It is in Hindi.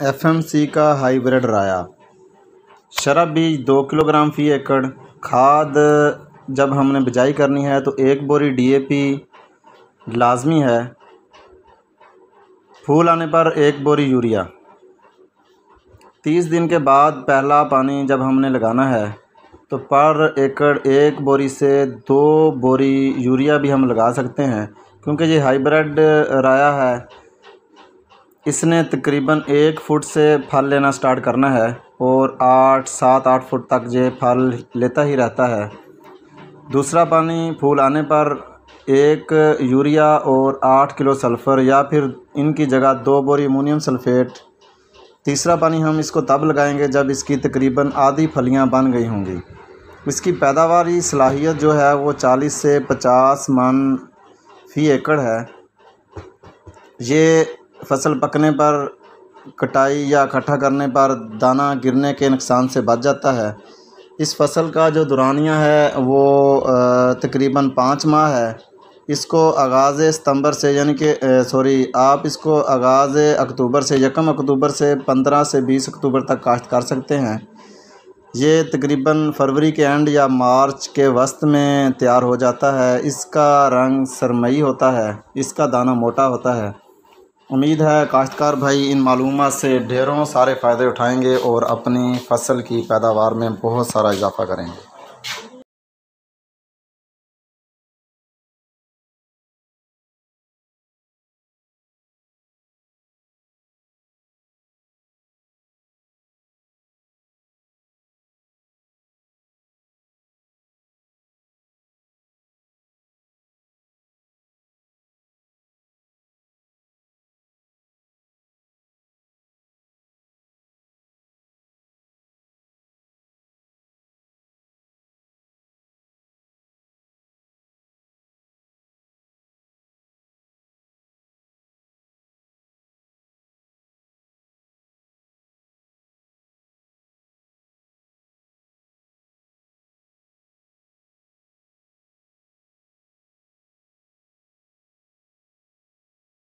एफएमसी का हाइब्रिड राया। शराब बीज दो किलोग्राम फ़ी एकड़। खाद जब हमने बिजाई करनी है तो एक बोरी डीएपी लाजमी है। फूल आने पर एक बोरी यूरिया। तीस दिन के बाद पहला पानी जब हमने लगाना है तो पर एकड़ एक बोरी से दो बोरी यूरिया भी हम लगा सकते हैं, क्योंकि ये हाइब्रिड राया है। इसने तकरीबन एक फ़ुट से फल लेना स्टार्ट करना है और आठ, सात, आठ फुट तक ये फल लेता ही रहता है। दूसरा पानी फूल आने पर एक यूरिया और आठ किलो सल्फ़र या फिर इनकी जगह दो बोरी अमोनियम सल्फ़ेट। तीसरा पानी हम इसको तब लगाएँगे जब इसकी तकरीबन आधी फलियाँ बन गई होंगी। इसकी पैदावारी सलाहियत जो है वो चालीस से पचास मन फ़ी एकड़ है। ये फ़सल पकने पर, कटाई या इकट्ठा करने पर दाना गिरने के नुकसान से बच जाता है। इस फ़सल का जो दुरानिया है, वो तकरीबन पाँच माह है। इसको आगाज़ सितंबर से, यानी कि सॉरी, आप इसको आगाज़ अक्टूबर से यकम अक्टूबर से पंद्रह से बीस अक्टूबर तक काश्त कर सकते हैं। ये तकरीबन फरवरी के एंड या मार्च के वस्त में तैयार हो जाता है। इसका रंग सरमई होता है। इसका दाना मोटा होता है। उम्मीद है काश्तकार भाई इन मालूम से ढेरों सारे फ़ायदे उठाएँगे और अपनी फ़सल की पैदावार में बहुत सारा इजाफ़ा करेंगे।